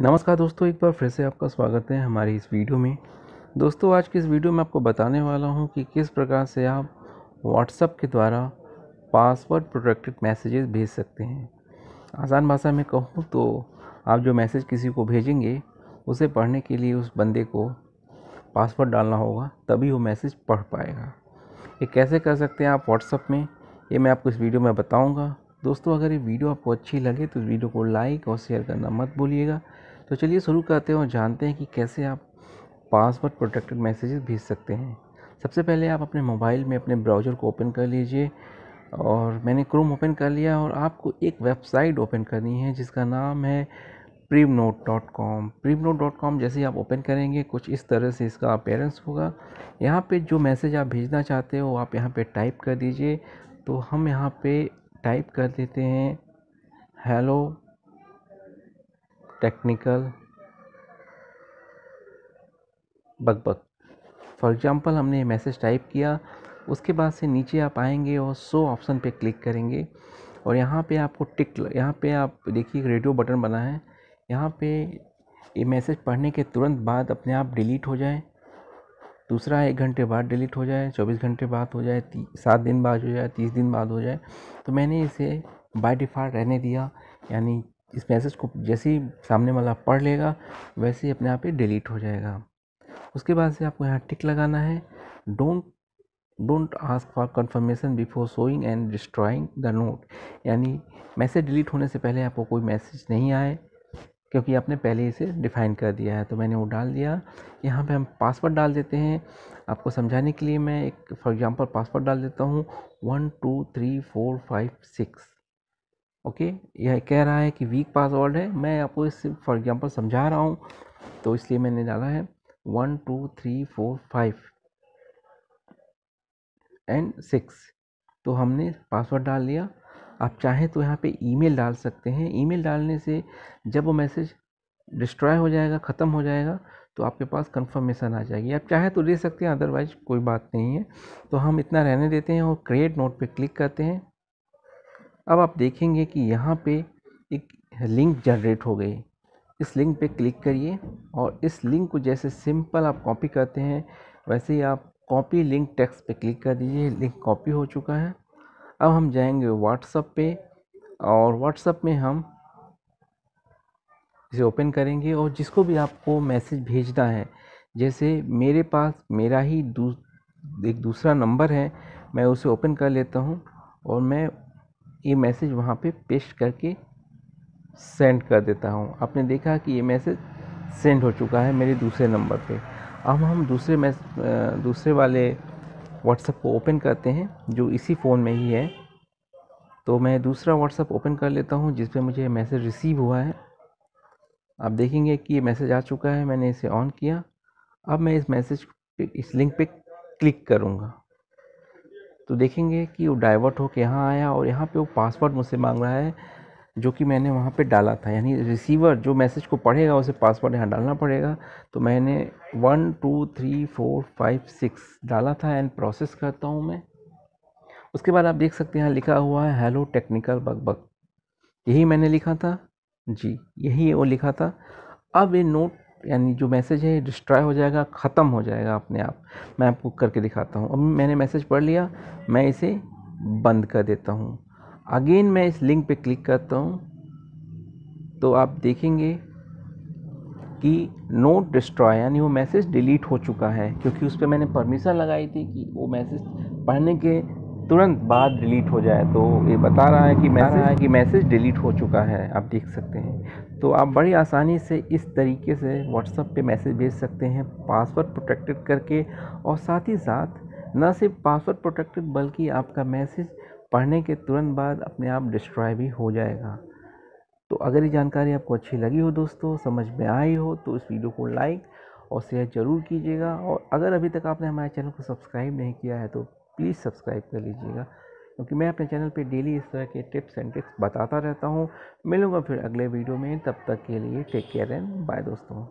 नमस्कार दोस्तों, एक बार फिर से आपका स्वागत है हमारी इस वीडियो में। दोस्तों, आज की इस वीडियो में आपको बताने वाला हूँ कि किस प्रकार से आप व्हाट्सएप के द्वारा पासवर्ड प्रोटेक्टेड मैसेजेस भेज सकते हैं। आसान भाषा में कहूँ तो आप जो मैसेज किसी को भेजेंगे, उसे पढ़ने के लिए उस बंदे को पासवर्ड डालना होगा, तभी वो मैसेज पढ़ पाएगा। ये कैसे कर सकते हैं आप व्हाट्सएप में, ये मैं आपको इस वीडियो में बताऊँगा। दोस्तों, अगर ये वीडियो आपको अच्छी लगे तो वीडियो को लाइक और शेयर करना मत भूलिएगा। तो चलिए शुरू करते हैं और जानते हैं कि कैसे आप पासवर्ड प्रोटेक्टेड मैसेजेस भेज सकते हैं। सबसे पहले आप अपने मोबाइल में अपने ब्राउज़र को ओपन कर लीजिए और मैंने क्रोम ओपन कर लिया और आपको एक वेबसाइट ओपन करनी है जिसका नाम है privnote dot com privnote dot com जैसे ही आप ओपन करेंगे, कुछ इस तरह से इसका अपेयरेंस होगा। यहाँ पे जो मैसेज आप भेजना चाहते हो, आप यहाँ पे टाइप कर दीजिए। तो हम यहाँ पे टाइप कर देते हैं। हेलो टेक्निकल बक बक फॉर एग्ज़ाम्पल हमने मैसेज टाइप किया, उसके बाद से नीचे आप आएँगे और सो ऑप्शन पे क्लिक करेंगे। और यहाँ पे आपको टिक यहाँ पे आप देखिए रेडियो बटन बना है। यहाँ पे ये मैसेज पढ़ने के तुरंत बाद अपने आप डिलीट हो जाए। दूसरा एक घंटे बाद डिलीट हो जाए, चौबीस घंटे बाद हो जाए सात दिन बाद हो जाए, तीस दिन बाद हो जाए तो मैंने इसे बाय डिफ़ॉल्ट रहने दिया। यानी इस मैसेज को जैसे ही सामने वाला पढ़ लेगा, वैसे ही अपने आप ही डिलीट हो जाएगा। उसके बाद से आपको यहाँ टिक लगाना है। Don't don't ask for confirmation before showing and destroying the note यानी मैसेज डिलीट होने से पहले आपको कोई मैसेज नहीं आए। क्योंकि आपने पहले इसे डिफ़ाइन कर दिया है तो मैंने वो डाल दिया। यहाँ पे हम पासवर्ड डाल देते हैं। आपको समझाने के लिए मैं एक फॉर एग्जांपल पासवर्ड डाल देता हूँ। One two three four five six okay यह कह रहा है कि वीक पासवर्ड है। मैं आपको इससे फॉर एग्ज़ाम्पल समझा रहा हूँ तो इसलिए मैंने डाला है। One two three four five and six तो हमने पासवर्ड डाल लिया आप चाहें तो यहाँ पे ईमेल डाल सकते हैं। ईमेल डालने से जब वो मैसेज डिस्ट्रॉय हो जाएगा, ख़त्म हो जाएगा तो आपके पास कंफर्मेशन आ जाएगी। आप चाहे तो दे सकते हैं, अदरवाइज़ कोई बात नहीं है। तो हम इतना रहने देते हैं और क्रिएट नोट पे क्लिक करते हैं। अब आप देखेंगे कि यहाँ पे एक लिंक जनरेट हो गई। इस लिंक पे क्लिक करिए और इस लिंक को जैसे सिंपल आप कॉपी करते हैं, वैसे ही आप कॉपी लिंक टेक्स्ट पे क्लिक कर दीजिए। लिंक कॉपी हो चुका है। अब हम जाएँगे व्हाट्सअप पे और व्हाट्सअप में हम इसे ओपन करेंगे और जिसको भी आपको मैसेज भेजना है जैसे मेरे पास मेरा ही दू, एक दूसरा नंबर है मैं उसे ओपन कर लेता हूँ और मैं ये मैसेज वहाँ पे पेस्ट करके सेंड कर देता हूँ। आपने देखा कि ये मैसेज सेंड हो चुका है मेरे दूसरे नंबर पे। अब हम दूसरे मैस दूसरे वाले व्हाट्सएप को ओपन करते हैं, जो इसी फ़ोन में ही है। तो मैं दूसरा व्हाट्सएप ओपन कर लेता हूँ, जिस पर मुझे मैसेज रिसीव हुआ है। आप देखेंगे कि ये मैसेज आ चुका है, मैंने इसे ऑन किया। अब मैं इस मैसेज इस लिंक पे क्लिक करूँगा। तो देखेंगे कि वो डाइवर्ट होकर यहाँ आया और यहाँ पे वो पासवर्ड मुझसे मांग रहा है। जो कि मैंने वहाँ पे डाला था। यानी रिसीवर जो मैसेज को पढ़ेगा, उसे पासवर्ड यहाँ डालना पड़ेगा। तो मैंने one two three four five six डाला था एंड प्रोसेस करता हूँ मैं। उसके बाद आप देख सकते हैं, यहाँ लिखा हुआ है हेलो टेक्निकल बग बग यही मैंने लिखा था। जी, यही वो लिखा था। अब ये नोट यानी जो मैसेज है डिस्ट्रॉय हो जाएगा, ख़त्म हो जाएगा अपने आप। मैं आपको करके दिखाता हूँ। अब मैंने मैसेज पढ़ लिया, मैं इसे बंद कर देता हूँ। अगेन मैं इस लिंक पे क्लिक करता हूँ तो आप देखेंगे कि नोट डिस्ट्रॉय यानी वो मैसेज डिलीट हो चुका है, क्योंकि उस पर मैंने परमिशन लगाई थी कि वो मैसेज पढ़ने के तुरंत बाद डिलीट हो जाए। तो ये बता रहा है कि मैसेज है कि मैसेज डिलीट हो चुका है, आप देख सकते हैं। तो आप बड़ी आसानी से इस तरीके से व्हाट्सएप पे मैसेज भेज सकते हैं पासवर्ड प्रोटेक्टेड करके, और साथ ही साथ, न सिर्फ़ पासवर्ड प्रोटेक्टेड बल्कि आपका मैसेज पढ़ने के तुरंत बाद अपने आप डिस्ट्रॉय भी हो जाएगा। तो अगर ये जानकारी आपको अच्छी लगी हो दोस्तों, समझ में आई हो तो इस वीडियो को लाइक और शेयर ज़रूर कीजिएगा। और अगर अभी तक आपने हमारे चैनल को सब्सक्राइब नहीं किया है तो प्लीज़ सब्सक्राइब कर लीजिएगा। क्योंकि मैं अपने चैनल पे डेली इस तरह के टिप्स एंड ट्रिक्स बताता रहता हूँ। मिलूँगा फिर अगले वीडियो में, तब तक के लिए टेक केयर एंड बाय दोस्तों।